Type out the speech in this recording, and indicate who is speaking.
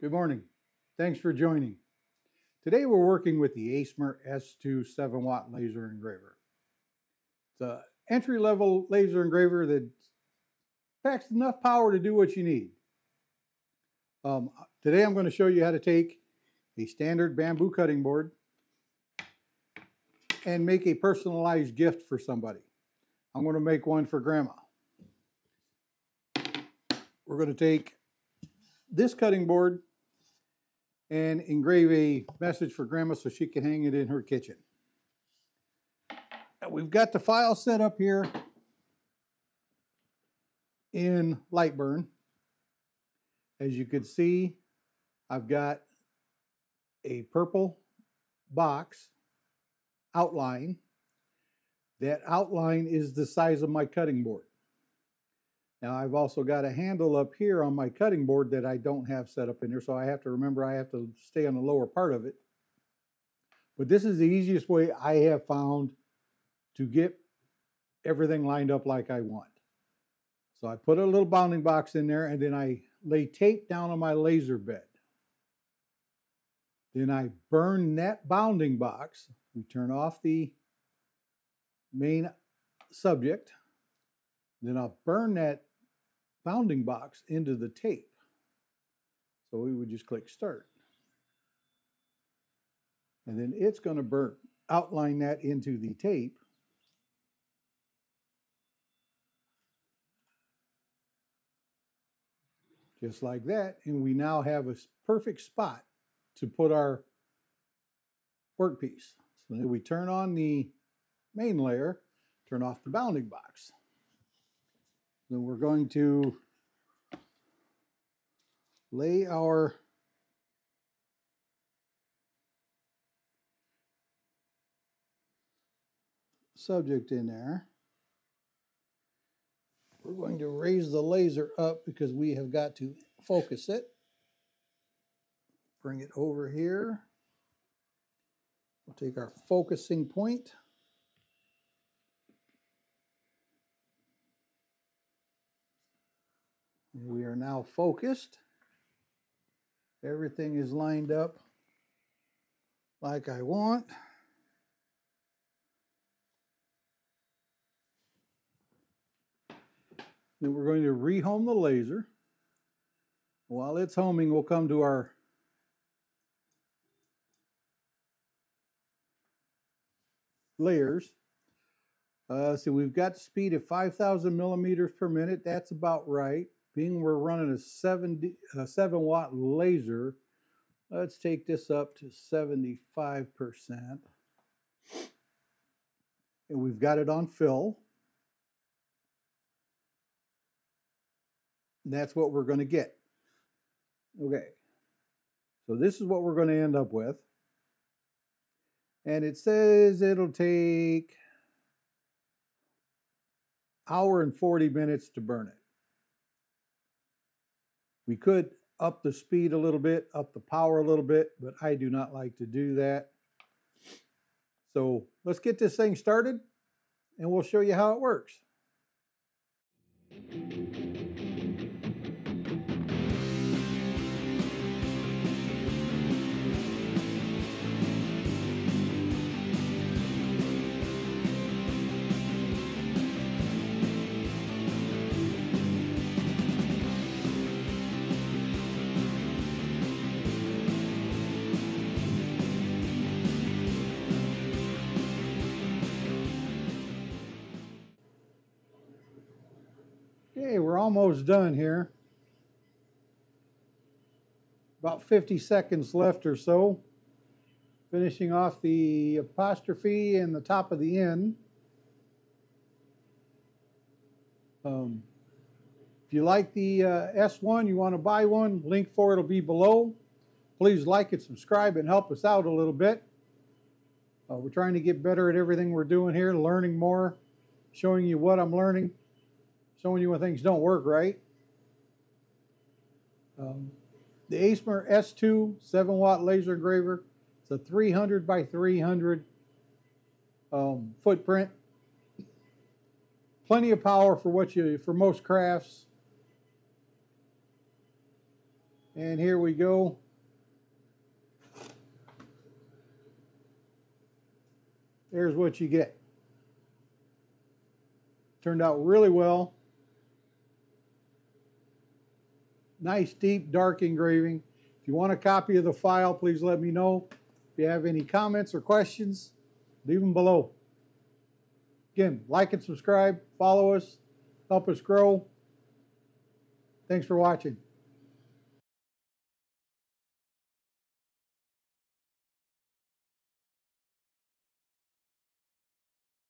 Speaker 1: Good morning. Thanks for joining. Today we're working with the Acmer S2 7 watt laser engraver. It's an entry level laser engraver that packs enough power to do what you need. Um, today I'm going to show you how to take a standard bamboo cutting board and make a personalized gift for somebody. I'm going to make one for grandma. We're going to take this cutting board and engrave a message for grandma so she can hang it in her kitchen. Now we've got the file set up here in Lightburn. As you can see, I've got a purple box outline. That outline is the size of my cutting board. Now I've also got a handle up here on my cutting board that I don't have set up in there, so I have to remember I have to stay on the lower part of it. But this is the easiest way I have found to get everything lined up like I want. So I put a little bounding box in there and then I lay tape down on my laser bed. Then I burn that bounding box. We turn off the main subject. Then I'll burn that bounding box into the tape. So we would just click start. And then it's going to burn, outline that into the tape. Just like that. And we now have a perfect spot to put our workpiece. So then we turn on the main layer, turn off the bounding box. Then we're going to lay our subject in there. We're going to raise the laser up because we have got to focus it. Bring it over here. We'll take our focusing point. We are now focused. Everything is lined up like I want. Then we're going to rehome the laser. While it's homing, we'll come to our layers. Uh, so we've got speed of 5,000 millimeters per minute. That's about right being we're running a 70, a 7 watt laser, let's take this up to 75%. And we've got it on fill. That's what we're going to get. Okay. So this is what we're going to end up with. And it says it'll take hour and 40 minutes to burn it. We could up the speed a little bit, up the power a little bit, but I do not like to do that. So let's get this thing started and we'll show you how it works. Okay, we're almost done here. About 50 seconds left or so. Finishing off the apostrophe and the top of the N. Um, if you like the uh, S1, you want to buy one, link for it will be below. Please like it, subscribe and help us out a little bit. Uh, we're trying to get better at everything we're doing here, learning more, showing you what I'm learning showing you when things don't work right. Um, the Acmer S2 7 watt laser engraver. It's a 300 by 300 um, footprint. Plenty of power for what you for most crafts. And here we go. There's what you get. Turned out really well. Nice, deep, dark engraving. If you want a copy of the file, please let me know. If you have any comments or questions, leave them below. Again, like and subscribe, follow us, help us grow. Thanks for watching.